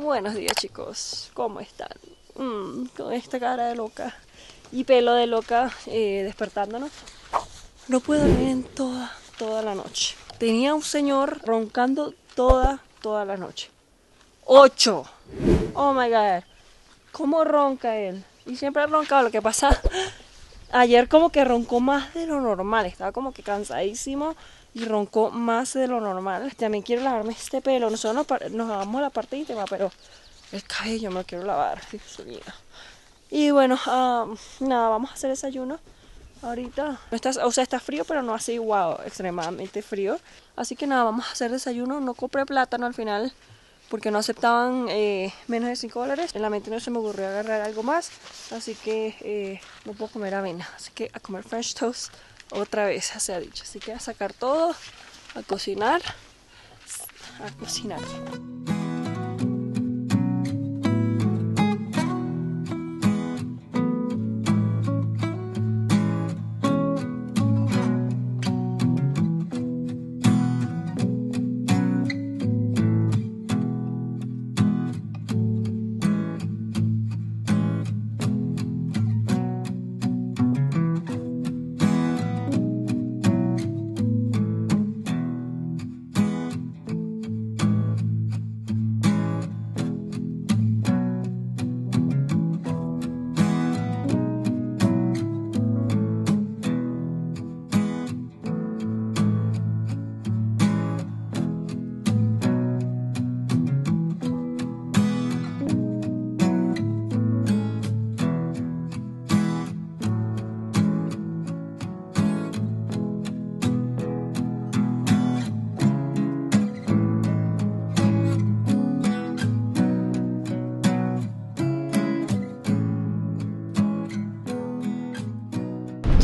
Buenos días chicos, ¿cómo están? Mm, con esta cara de loca y pelo de loca eh, despertándonos. No puedo dormir en toda, toda la noche. Tenía un señor roncando toda, toda la noche. ¡Ocho! Oh my god. ¿Cómo ronca él? Y siempre ha roncado. Lo que pasa, ayer como que roncó más de lo normal. Estaba como que cansadísimo y roncó más de lo normal. También quiero lavarme este pelo. Nosotros nos, nos lavamos la parte íntima, pero el cabello me lo quiero lavar. Y bueno, um, nada, vamos a hacer desayuno. Ahorita, no está, o sea, está frío, pero no así, wow, extremadamente frío. Así que nada, vamos a hacer desayuno. No compré plátano al final porque no aceptaban eh, menos de 5 dólares. En la mente no se me ocurrió agarrar algo más, así que eh, no puedo comer avena. Así que a comer French toast otra vez, se ha dicho. Así que a sacar todo, a cocinar, a cocinar.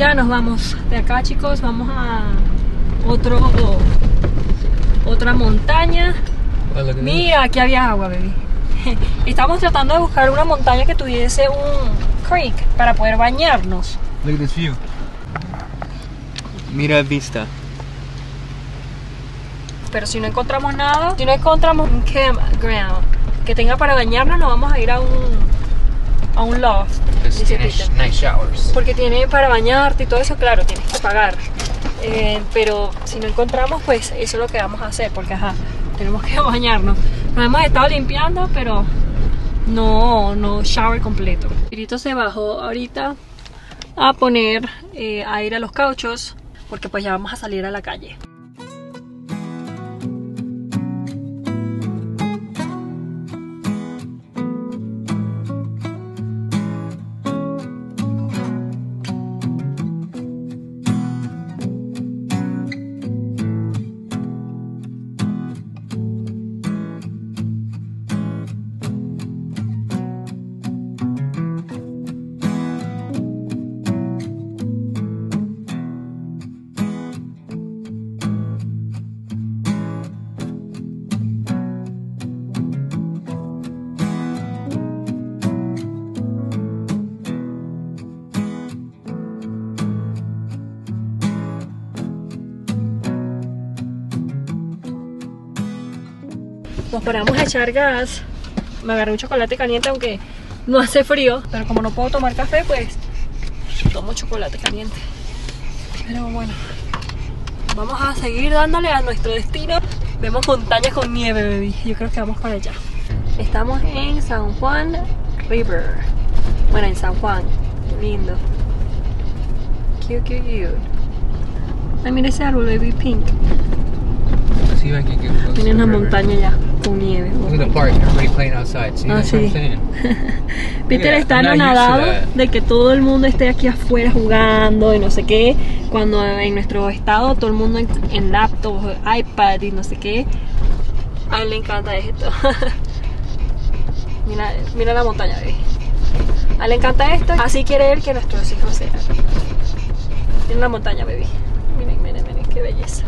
Ya nos vamos de acá, chicos. Vamos a otro otra montaña. Mira, aquí había agua, baby. Estamos tratando de buscar una montaña que tuviese un creek para poder bañarnos. Look at this view. Mira vista. Pero si no encontramos nada, si no encontramos un campground que tenga para bañarnos, nos vamos a ir a un a un loft. Because dice tiene Peter. nice showers. Porque tiene para bañarte y todo eso, claro, tienes que pagar. Eh, pero si no encontramos, pues eso es lo que vamos a hacer, porque ajá, tenemos que bañarnos. Nos hemos estado limpiando, pero no, no shower completo. Pirito se bajó ahorita a poner eh, aire a los cauchos, porque pues ya vamos a salir a la calle. Nos paramos a echar gas. Me agarré un chocolate caliente, aunque no hace frío. Pero como no puedo tomar café, pues tomo chocolate caliente. Pero bueno, vamos a seguir dándole a nuestro destino. Vemos montañas con nieve, baby. Yo creo que vamos para allá. Estamos en San Juan River. Bueno, en San Juan. Lindo. Cute, cute, cute. Ay, mira ese árbol, baby pink. Close to Tiene the una river. montaña ya con nieve. Look at the park. Everybody playing outside. See, Ah, sí. Peter está anonadado de que todo el mundo esté aquí afuera jugando y no sé qué. Cuando en nuestro estado todo el mundo en, en laptop, iPad y no sé qué. A él le encanta esto. mira, mira la montaña, baby. A él le encanta esto. Así quiere él que nuestros hijos sean. Tiene una montaña, baby. Miren, miren, miren, qué belleza.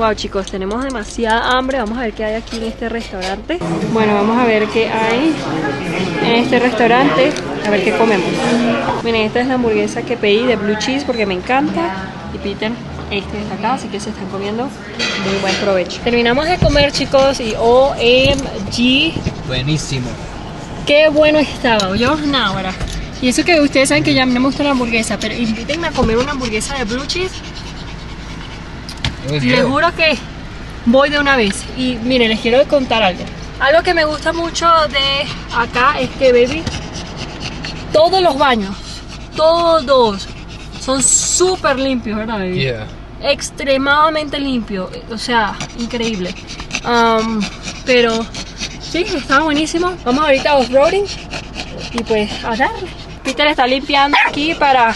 Wow chicos, tenemos demasiada hambre. Vamos a ver qué hay aquí en este restaurante. Bueno, vamos a ver qué hay en este restaurante. A ver qué comemos. Miren, esta es la hamburguesa que pedí de blue cheese porque me encanta. Y Peter, este está acá, así que se están comiendo. Muy buen provecho. Terminamos de comer chicos y OMG, Buenísimo. qué bueno estaba. Yo, nada, ahora. Y eso que ustedes saben que ya no me gusta la hamburguesa, pero invítenme a comer una hamburguesa de blue cheese Les juro que voy de una vez. Y miren, les quiero contar algo. Algo que me gusta mucho de acá es que, baby, todos los baños, todos, son súper limpios, ¿verdad, baby? Yeah. Extremadamente limpios. O sea, increíble. Am, pero sí, está buenísimo. Vamos ahorita a off-roading y pues a darle. Peter está limpiando aquí para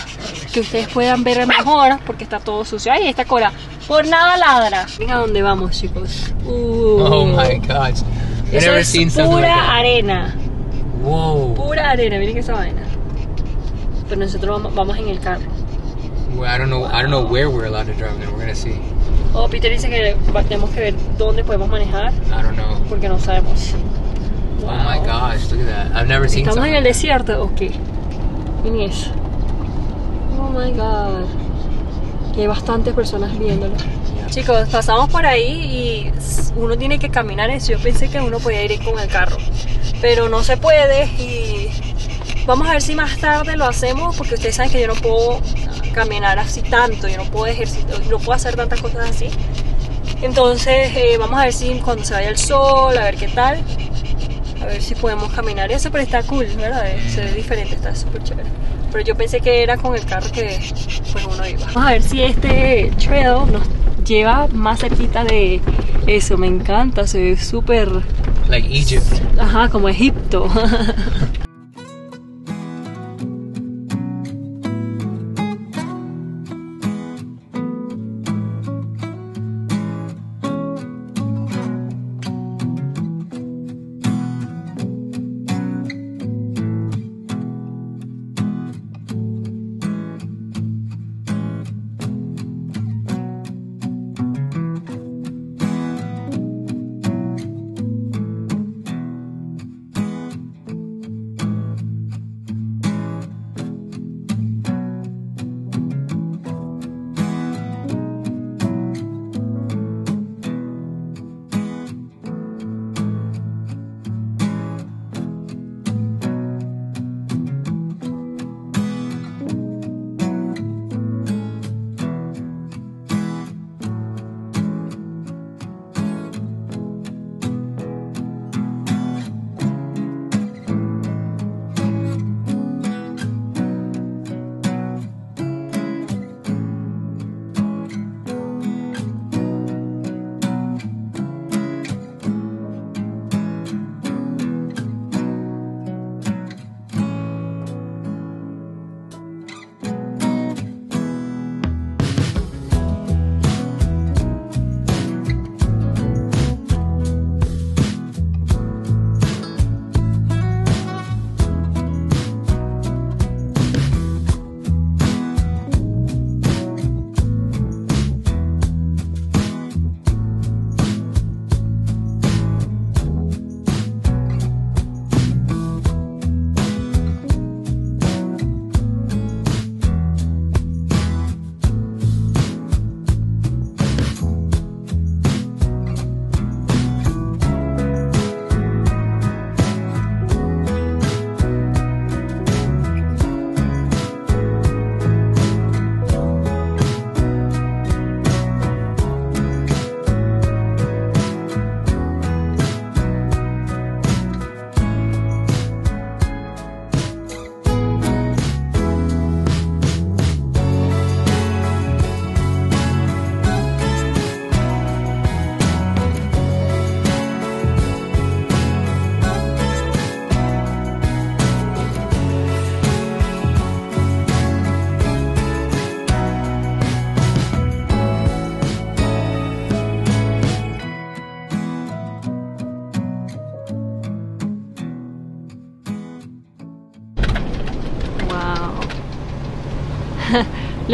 que ustedes puedan ver mejor porque está todo sucio. Ahí está cola. Por nada ladra. Miren a dónde vamos, chicos. Uh, Oh my gosh. I've Eso never es seen like pura that. arena. Whoa. Pura arena. Miren esa vaina. Pero nosotros vamos, vamos en el carro. Well, I don't know. I don't know where we're allowed to drive. Then we're gonna see. Oh, Peter dice que tenemos que ver dónde podemos manejar I don't know. porque no sabemos. Oh my Wow. gosh, look at that. I've never seen ¿Estamos en el like desierto o qué? Miren eso. Oh my god. Y hay bastantes personas viéndolo. Chicos, pasamos por ahí y uno tiene que caminar eso. Yo pensé que uno podía ir con el carro, pero no se puede y vamos a ver si más tarde lo hacemos porque ustedes saben que yo no puedo caminar así tanto, yo no puedo ejercitar, no puedo hacer tantas cosas así. Entonces eh, vamos a ver si cuando se vaya el sol, a ver qué tal, a ver si podemos caminar eso, pero está cool, ¿verdad? Eh, Se ve diferente, está súper chévere. Pero yo pensé que era con el carro que pues uno iba. Vamos a ver si este trail nos lleva más cerquita de eso, me encanta, se ve súper. Like Egypt. ajá, como Egipto.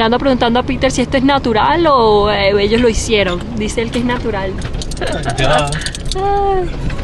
Le ando preguntando a Peter si esto es natural o eh, ellos lo hicieron. Dice él que es natural.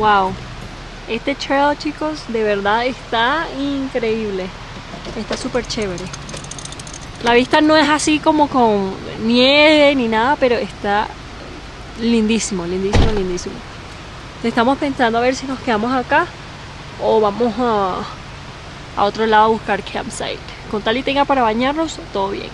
Wow. Este trail, chicos, de verdad está increíble. Está súper chévere. La vista no es así como con nieve ni nada, pero está lindísimo, lindísimo, lindísimo. Estamos pensando a ver si nos quedamos acá o vamos a, a otro lado a buscar campsite. Con tal y tenga para bañarnos, todo bien.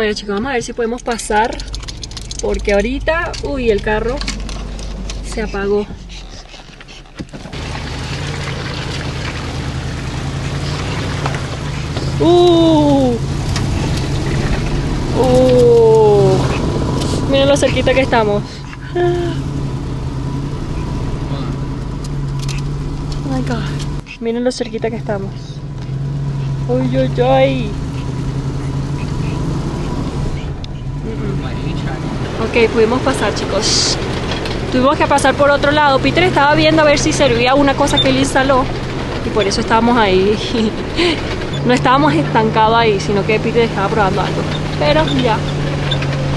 A ver chicos, vamos a ver si podemos pasar. Porque ahorita, uy, el carro se apagó. Uh, uh, miren lo cerquita que estamos. Oh my god. Miren lo cerquita que estamos. Uy, uy, uy. Ok, pudimos pasar, chicos. Tuvimos que pasar por otro lado. Peter estaba viendo a ver si servía una cosa que él instaló. Y por eso estábamos ahí. no estábamos estancados ahí, sino que Peter estaba probando algo. Pero ya,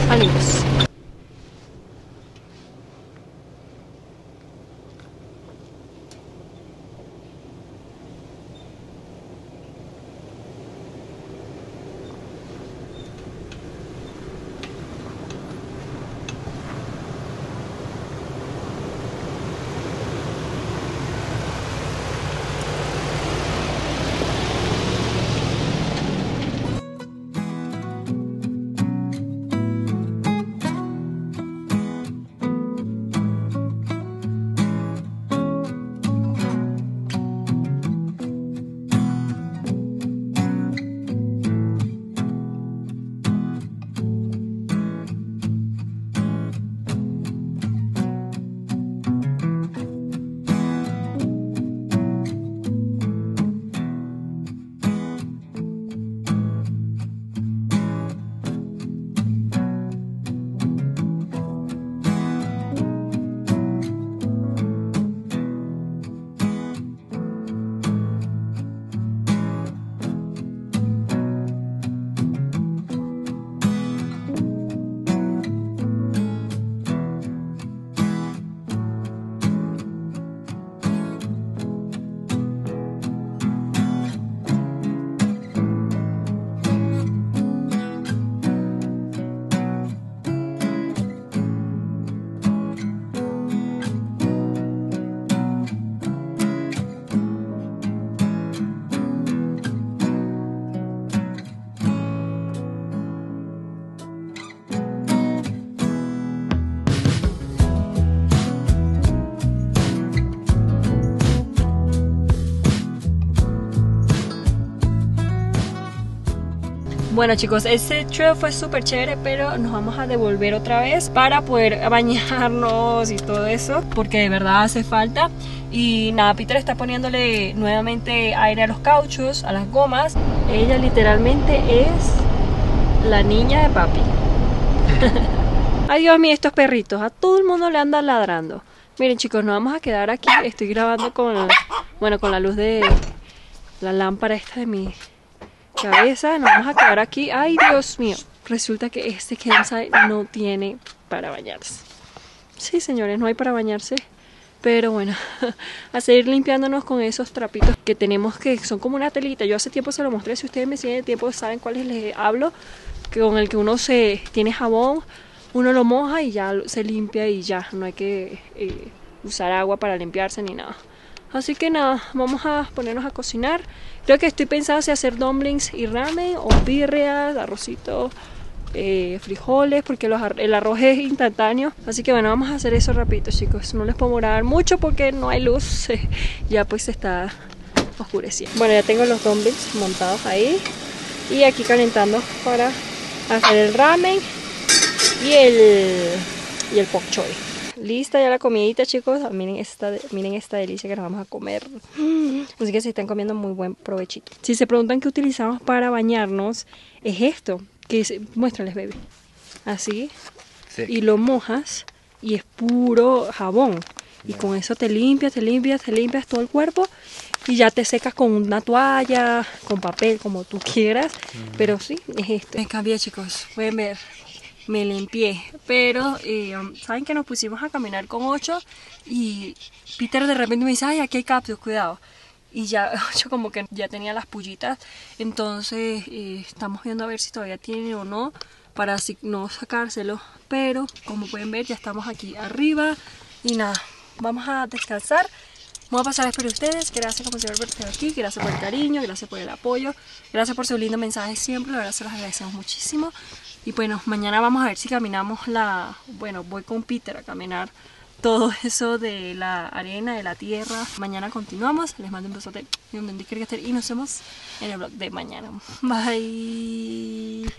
salimos. Bueno chicos, ese trip fue súper chévere, pero nos vamos a devolver otra vez para poder bañarnos y todo eso, porque de verdad hace falta. Y nada, Peter está poniéndole nuevamente aire a los cauchos, a las gomas. Ella literalmente es la niña de papi. Ay Dios mío, estos perritos, a todo el mundo le andan ladrando. Miren chicos, nos vamos a quedar aquí. Estoy grabando con, bueno, con la luz de la lámpara esta de mi cabeza. Nos vamos a quedar aquí. Ay Dios mío, resulta que este Kensai no tiene para bañarse. Sí señores, no hay para bañarse. Pero bueno, a seguir limpiándonos con esos trapitos que tenemos que son como una telita. Yo hace tiempo se lo mostré, si ustedes me siguen de tiempo saben cuáles les hablo. Que con el que uno se tiene jabón, uno lo moja y ya se limpia y ya. No hay que eh, usar agua para limpiarse ni nada. Así que nada, vamos a ponernos a cocinar. Creo que estoy pensando si hacer dumplings y ramen o birrias, arrocito eh, frijoles, porque el arroz es instantáneo. Así que bueno, vamos a hacer eso rapidito, chicos. No les puedo grabar mucho porque no hay luz. ya pues está oscureciendo. Bueno, ya tengo los dumplings montados ahí. Y aquí calentando para hacer el ramen y el, y el pok. Lista ya la comidita, chicos. Miren esta, miren esta delicia que nos vamos a comer. Así que se están comiendo muy buen provechito. Si se preguntan qué utilizamos para bañarnos, es esto que es, muéstrales, baby. Así. Y lo mojas y es puro jabón. Y con eso te limpias, te limpias, te limpias todo el cuerpo y ya te secas con una toalla, con papel, como tú quieras. Pero sí, es esto. Me cambié, chicos. Pueden ver. Me limpié. Pero, eh, ¿saben que nos pusimos a caminar con ocho? Y Peter de repente me dice, ay, aquí hay cactus, cuidado y ya yo como que ya tenía las pullitas entonces eh, estamos viendo a ver si todavía tiene o no para así no sacárselo pero como pueden ver ya estamos aquí arriba y nada vamos a descansar Vamos a pasar despedir ustedes. Gracias como siempre por estar aquí. Gracias por el cariño. Gracias por el apoyo. Gracias por su lindo mensaje siempre. La verdad se los agradecemos muchísimo. Y bueno, mañana vamos a ver si caminamos la... Bueno, voy con Peter a caminar todo eso de la arena, de la tierra. Mañana continuamos. Les mando un besote y un y nos vemos en el vlog de mañana. Bye.